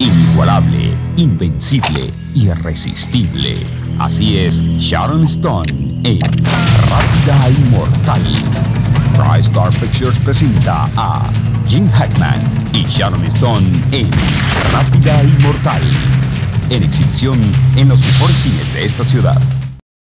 Inigualable, invencible, irresistible. Así es Sharon Stone en Rápida Inmortal. TriStar Pictures presenta a Jim Hackman y Sharon Stone en Rápida e Inmortal. En exhibición en los mejores cines de esta ciudad.